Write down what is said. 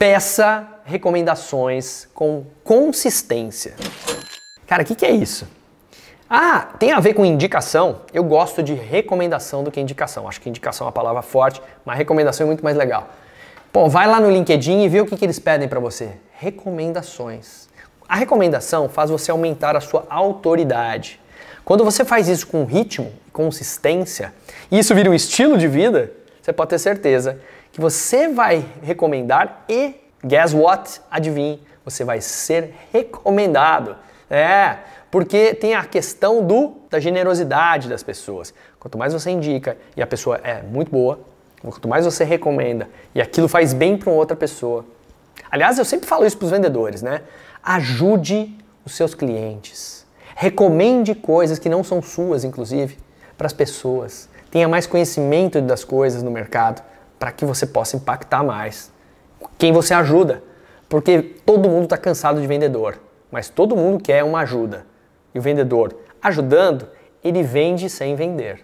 Peça recomendações com consistência. Cara, o que, que é isso? Ah, tem a ver com indicação? Eu gosto de recomendação do que indicação. Acho que indicação é uma palavra forte, mas recomendação é muito mais legal. Pô, vai lá no LinkedIn e vê o que, que eles pedem para você. Recomendações. A recomendação faz você aumentar a sua autoridade. Quando você faz isso com ritmo, consistência, e isso vira um estilo de vida, você pode ter certeza que você vai recomendar e, guess what? Adivinhe, você vai ser recomendado. É, porque tem a questão do, da generosidade das pessoas. Quanto mais você indica e a pessoa é muito boa, quanto mais você recomenda e aquilo faz bem para outra pessoa. Aliás, eu sempre falo isso para os vendedores, né? Ajude os seus clientes. Recomende coisas que não são suas, inclusive, para as pessoas. Tenha mais conhecimento das coisas no mercado para que você possa impactar mais. Quem você ajuda. Porque todo mundo está cansado de vendedor, mas todo mundo quer uma ajuda. E o vendedor ajudando, ele vende sem vender.